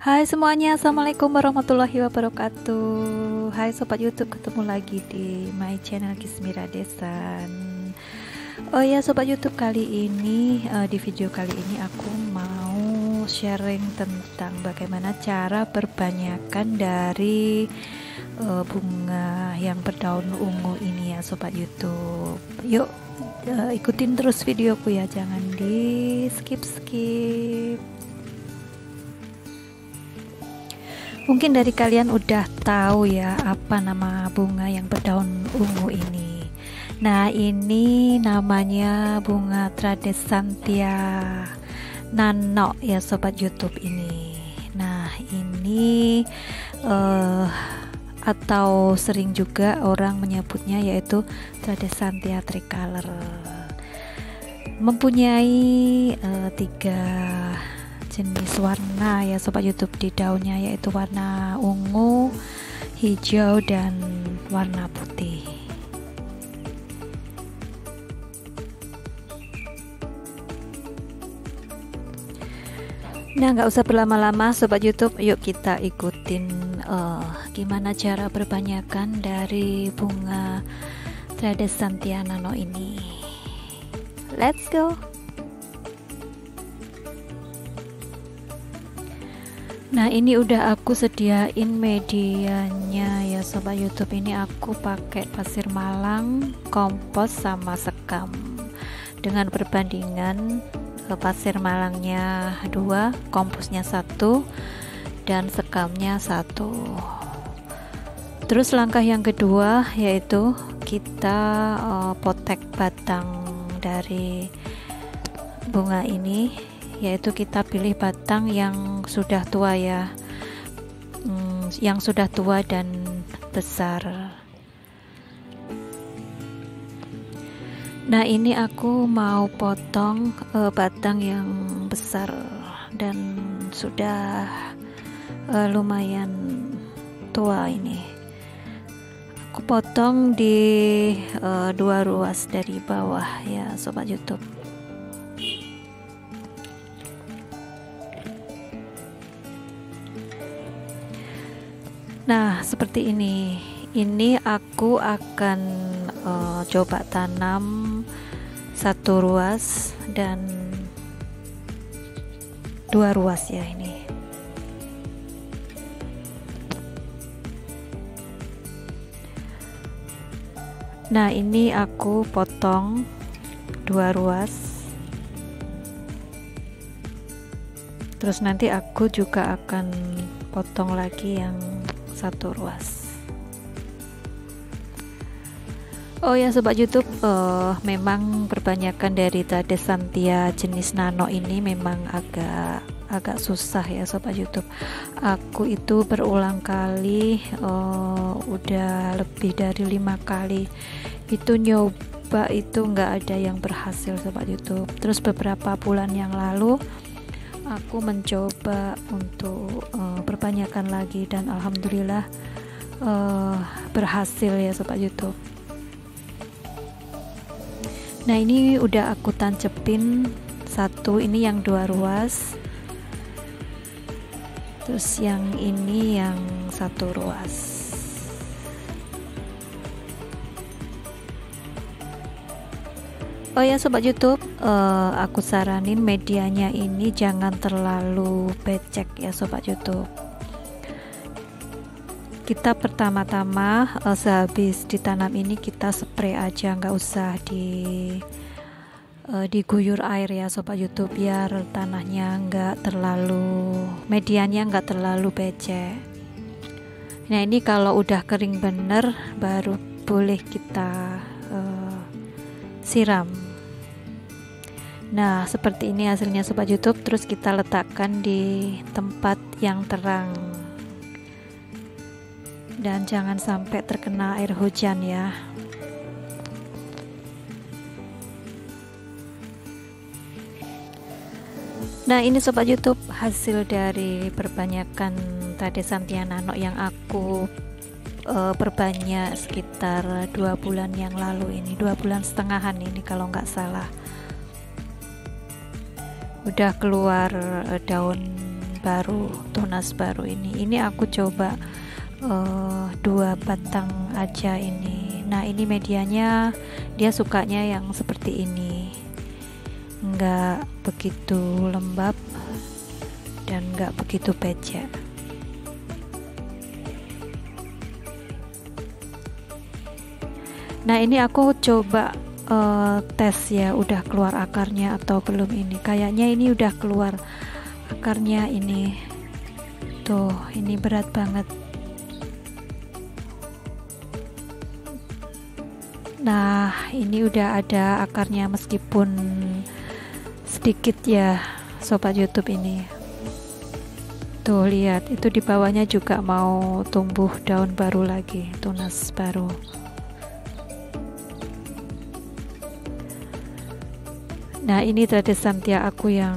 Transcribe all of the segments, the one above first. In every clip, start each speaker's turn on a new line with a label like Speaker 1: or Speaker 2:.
Speaker 1: Hai semuanya, Assalamualaikum warahmatullahi wabarakatuh. Hai Sobat Youtube, ketemu lagi di my channel Kismira Desan. Oh ya Sobat Youtube, kali ini uh, di video kali ini aku mau sharing tentang bagaimana cara perbanyakan dari uh, bunga yang berdaun ungu ini ya Sobat Youtube. Yuk uh, ikutin terus videoku ya, jangan di skip-skip Mungkin dari kalian udah tahu ya apa nama bunga yang berdaun ungu ini. Nah, ini namanya bunga Tradesantia nano ya sobat YouTube ini. Nah, ini uh, atau sering juga orang menyebutnya yaitu Tradesantia tricolor. Mempunyai uh, tiga jenis warna ya sobat YouTube di daunnya yaitu warna ungu, hijau dan warna putih. Nah, nggak usah berlama-lama, sobat YouTube. Yuk kita ikutin uh, gimana cara berbanyakan dari bunga Tradesantia Nano ini. Let's go. Nah ini udah aku sediain medianya ya sobat YouTube. Ini aku pakai pasir malang, kompos sama sekam. Dengan perbandingan eh, pasir malangnya dua, komposnya satu dan sekamnya satu. Terus langkah yang kedua yaitu kita uh, potek batang dari bunga ini yaitu kita pilih batang yang sudah tua ya. Hmm, yang sudah tua dan besar. Nah ini aku mau potong uh, batang yang besar dan sudah uh, lumayan tua ini. Aku potong di uh, dua ruas dari bawah ya sobat YouTube Nah, seperti ini. Ini aku akan uh, coba tanam satu ruas dan dua ruas ya ini. Nah, ini aku potong dua ruas. Terus nanti aku juga akan potong lagi yang satu ruas Oh ya sobat YouTube, uh, memang perbanyakan dari Santia jenis nano ini memang agak agak susah ya sobat YouTube. Aku itu berulang kali, uh, udah lebih dari lima kali itu nyoba itu nggak ada yang berhasil sobat YouTube. Terus beberapa bulan yang lalu aku mencoba untuk uh, perbanyakan lagi dan alhamdulillah uh, berhasil ya sobat YouTube. Nah ini udah aku tancepin satu ini yang dua ruas. Terus yang ini yang satu ruas Oh ya sobat YouTube, uh, aku saranin medianya ini jangan terlalu becek ya sobat YouTube. Kita pertama-tama uh, sehabis ditanam ini kita spray aja, nggak usah di uh, diguyur air ya sobat YouTube biar tanahnya nggak terlalu medianya nggak terlalu becek. Nah ini kalau udah kering bener baru boleh kita uh, siram nah seperti ini hasilnya sobat YouTube. Terus kita letakkan di tempat yang terang. Dan jangan sampai terkena air hujan ya. Nah ini sobat YouTube hasil dari perbanyakan tadi Santianano yang aku uh, perbanyak sekitar dua bulan yang lalu ini. Dua bulan setengahan ini kalau nggak salah udah keluar uh, daun baru tunas baru ini. Ini aku coba uh, dua batang aja ini. Nah ini medianya dia sukanya yang seperti ini. Enggak begitu lembab dan enggak begitu becek. Nah ini aku coba uh, tes ya udah keluar akarnya atau belum ini. Kayaknya ini udah keluar akarnya ini. Tuh ini berat banget. Nah ini udah ada akarnya meskipun sedikit ya sobat YouTube ini. Tuh lihat itu di bawahnya juga mau tumbuh daun baru lagi tunas baru Nah ini tradisi santia aku yang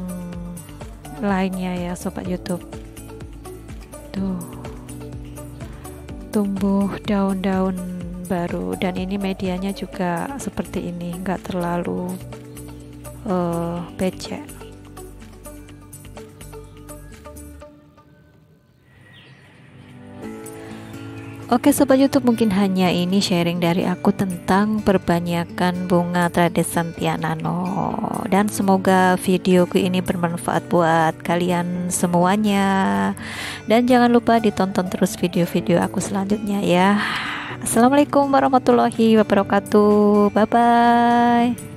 Speaker 1: lainnya ya sobat YouTube. Tuh tumbuh daun-daun baru dan ini medianya juga seperti ini, nggak terlalu uh, becek. Oke sobat YouTube mungkin hanya ini sharing dari aku tentang perbanyakan bunga tradisantia nano dan semoga videoku ini bermanfaat buat kalian semuanya. Dan jangan lupa ditonton terus video-video aku selanjutnya ya. Assalamualaikum warahmatullahi wabarakatuh. Bye bye